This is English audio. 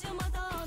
acımadan